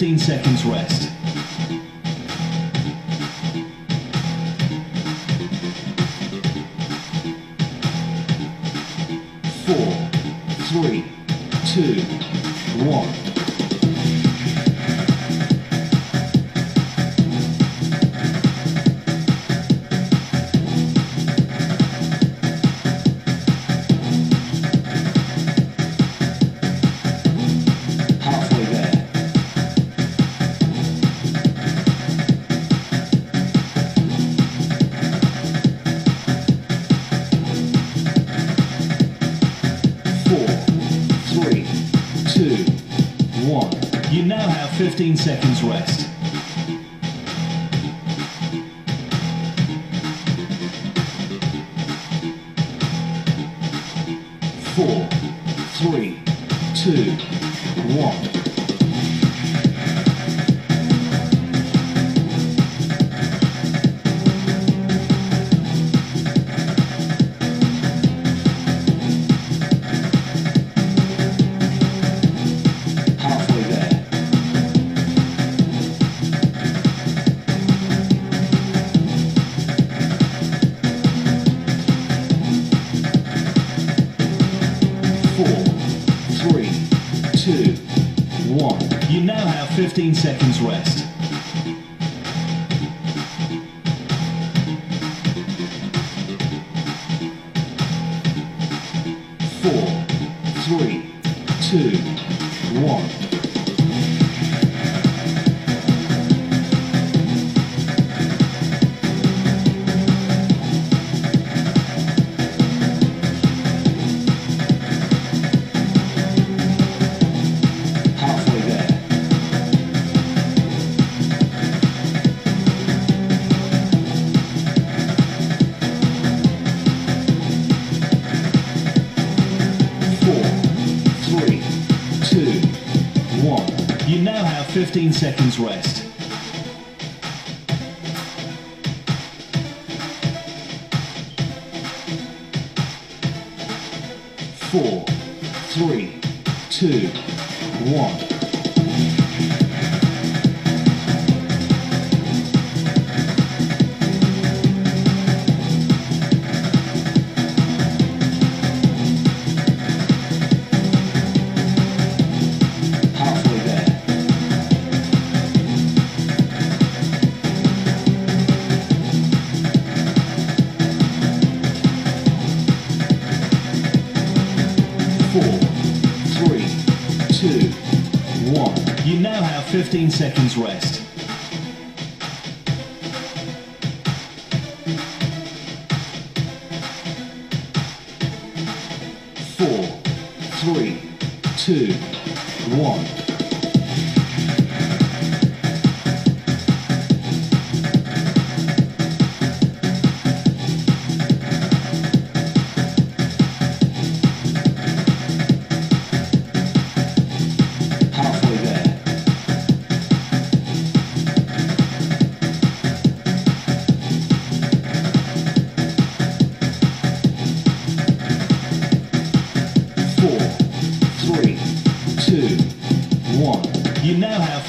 15 seconds rest. 15 seconds rest. Four, three, two, one. 15 seconds rest. Four, three, two, one. You now have 15 seconds rest. Four, three, two, one. 15 seconds rest.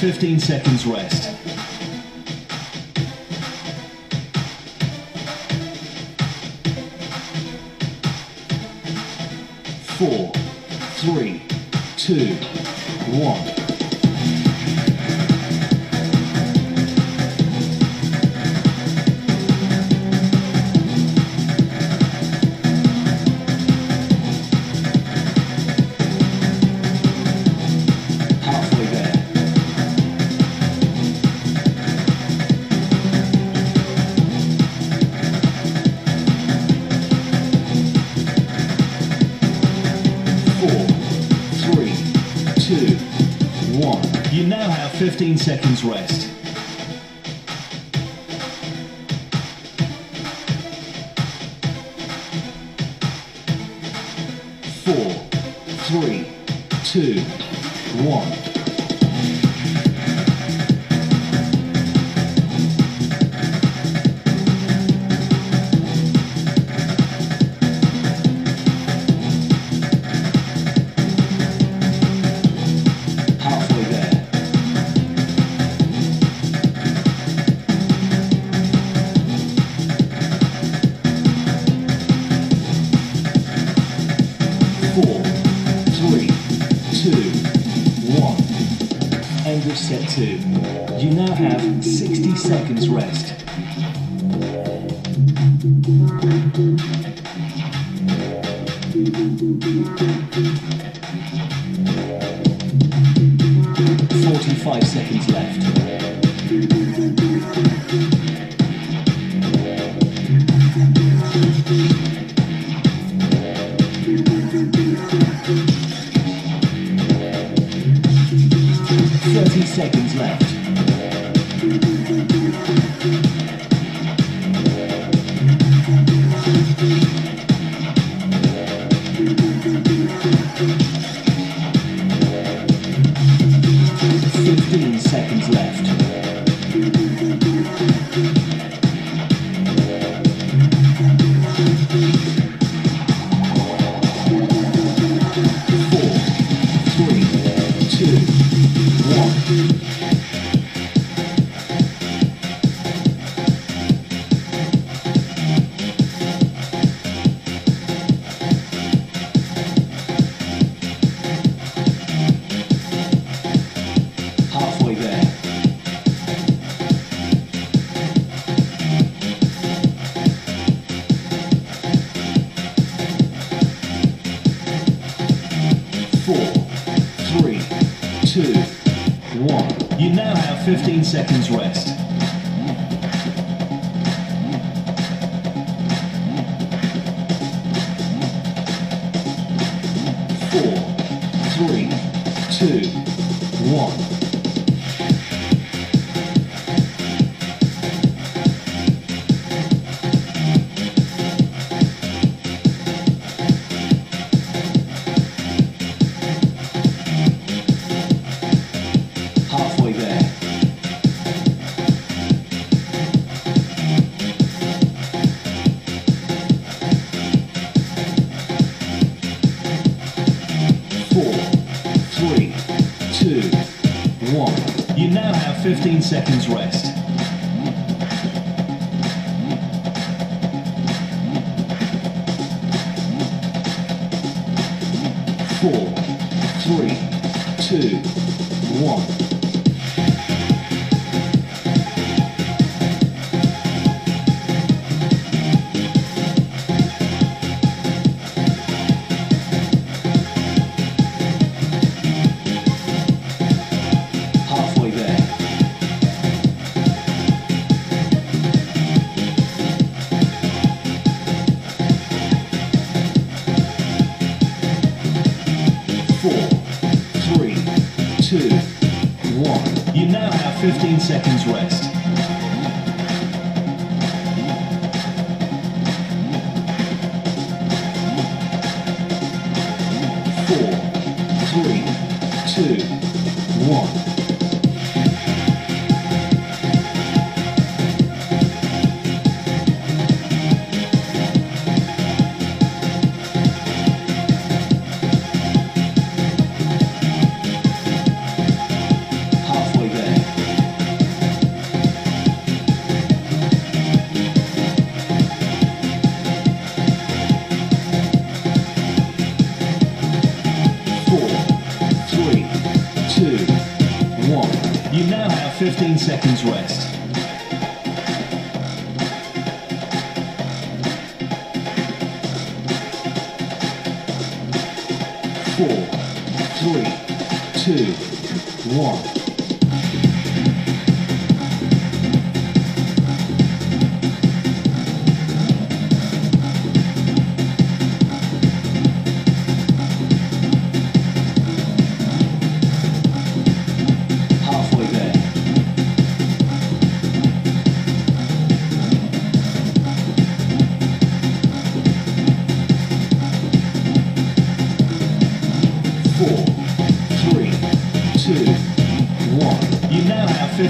15 seconds rest. Four, three, two, one. 15 seconds rest. rest. Forty-five seconds 15 seconds left. 15 seconds rest. seconds rest. 15 seconds left. seconds west. Four, three, two, one.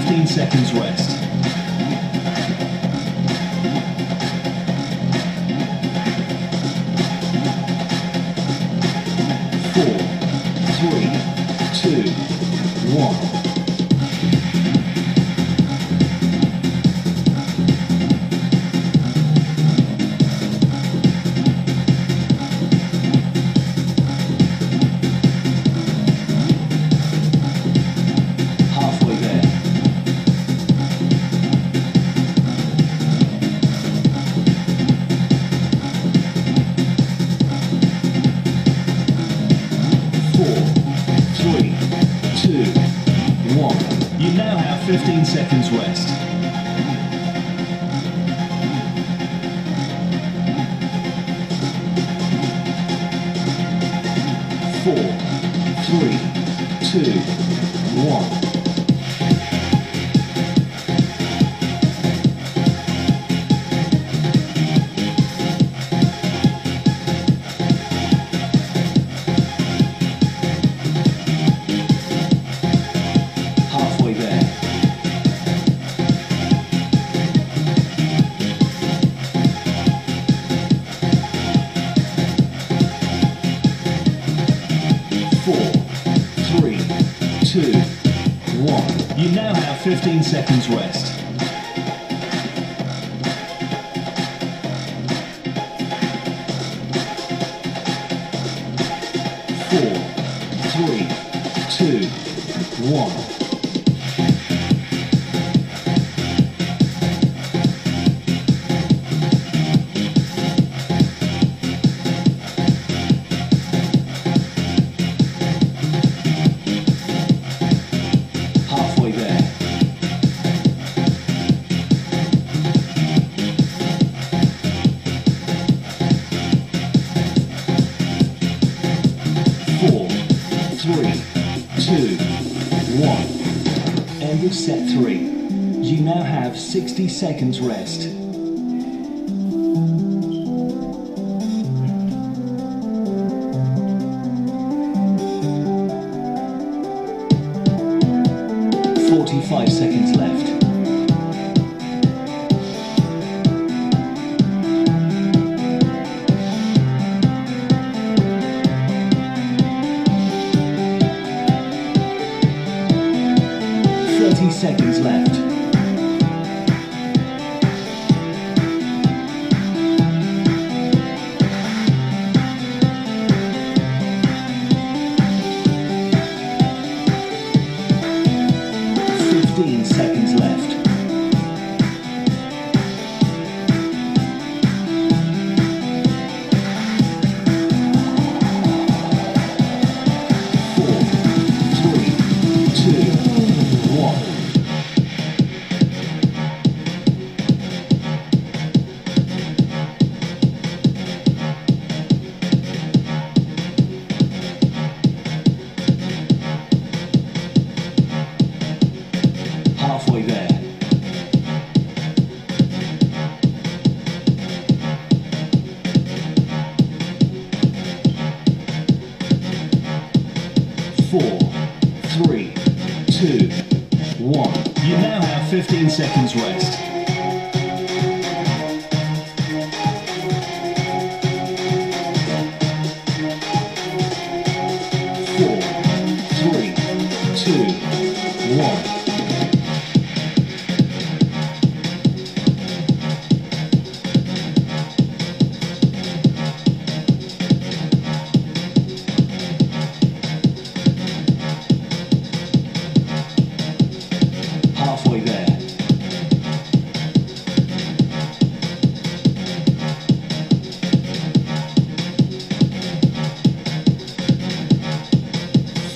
15 seconds west. Four, three, two, one. 15 seconds west. Four, three, two, one. 15 seconds rest. Set three. You now have 60 seconds rest. 15 seconds rest.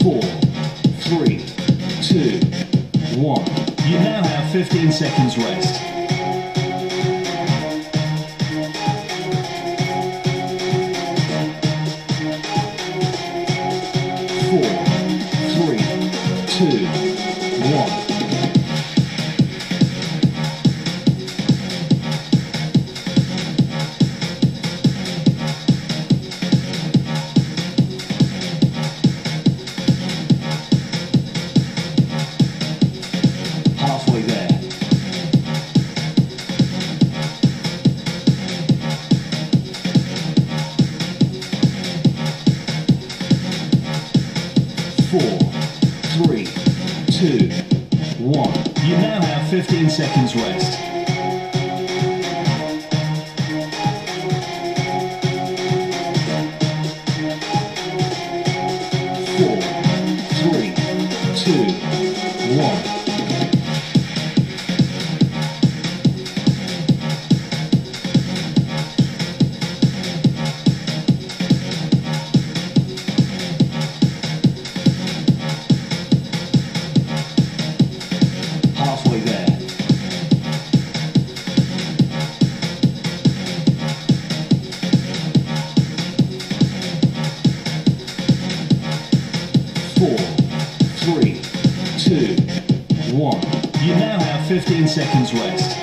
Four, three, two, one. You now have 15 seconds rest. 15 seconds rest. 15 seconds rest.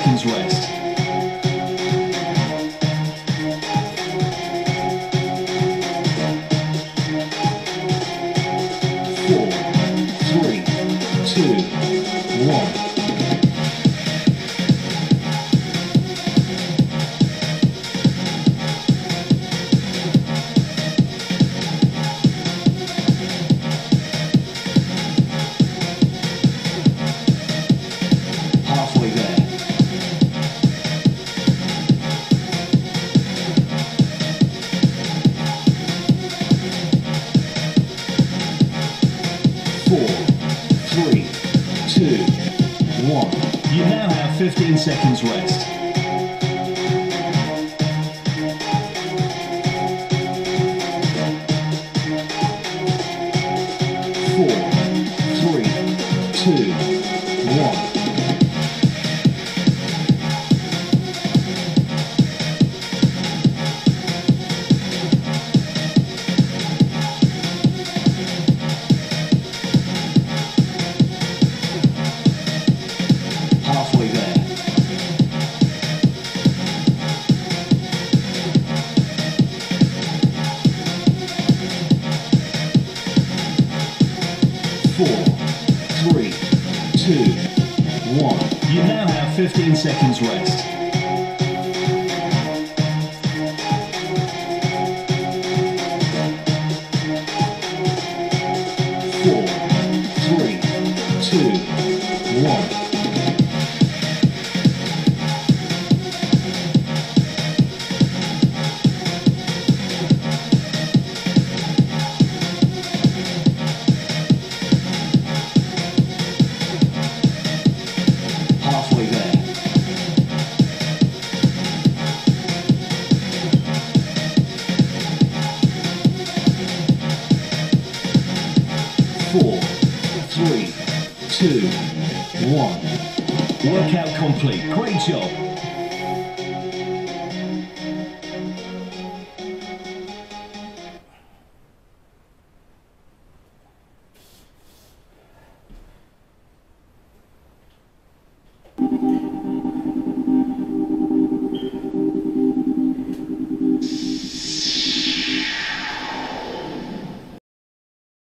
Seconds rest. Four, three, two, one. Four, three, two, one. You now have 15 seconds rest. Workout complete. Great job.